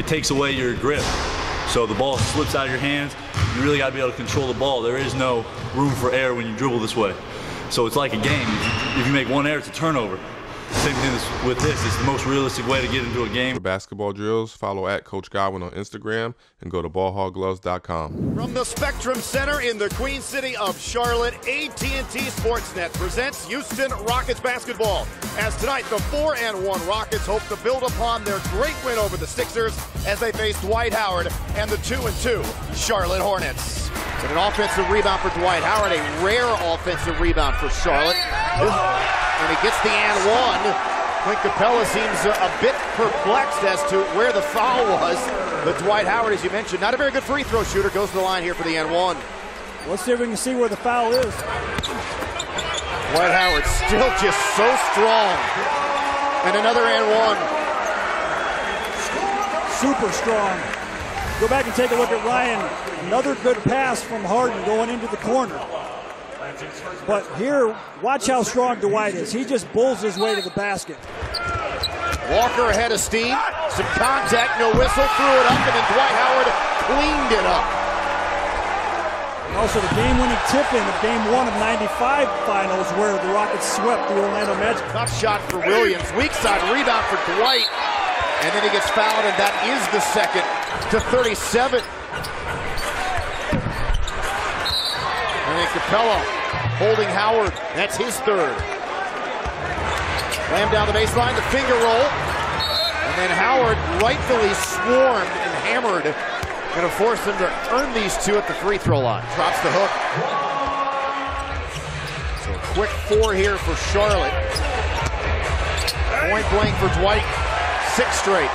it takes away your grip. So the ball slips out of your hands. You really got to be able to control the ball. There is no room for error when you dribble this way. So it's like a game. If you make one error, it's a turnover. Same thing with this. It's the most realistic way to get into a game. For basketball drills, follow at Coach Godwin on Instagram and go to ballhoggloves.com. From the Spectrum Center in the Queen City of Charlotte, AT&T Sportsnet presents Houston Rockets basketball. As tonight, the 4 and 1 Rockets hope to build upon their great win over the Sixers as they face Dwight Howard and the 2 and 2 Charlotte Hornets. And an offensive rebound for Dwight Howard, a rare offensive rebound for Charlotte and he gets the and one. Clint Capela seems a bit perplexed as to where the foul was. But Dwight Howard, as you mentioned, not a very good free throw shooter, goes to the line here for the and one. Let's see if we can see where the foul is. Dwight Howard still just so strong. And another and one. Super strong. Go back and take a look at Ryan. Another good pass from Harden going into the corner. But here, watch how strong Dwight is. He just bulls his way to the basket. Walker ahead of steam. Some contact, no whistle, threw it up, and then Dwight Howard cleaned it up. And also the game-winning tip-in of Game 1 of 95 finals where the Rockets swept the Orlando Magic. Tough shot for Williams. Weak side rebound for Dwight. And then he gets fouled, and that is the second to 37. And then Capela holding Howard. That's his third. Lamb down the baseline, the finger roll. And then Howard rightfully swarmed and hammered. Going to force them to earn these two at the free throw line. Drops the hook. So a quick four here for Charlotte. Point blank for Dwight. Six straight.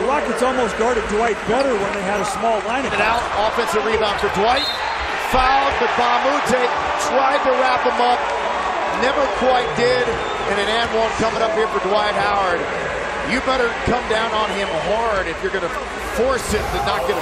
The Rockets almost guarded Dwight better when they had a small lineup. And out, offensive rebound for Dwight fouled, but a tried to wrap him up, never quite did, and an and one coming up here for Dwight Howard. You better come down on him hard if you're going to force him to not get a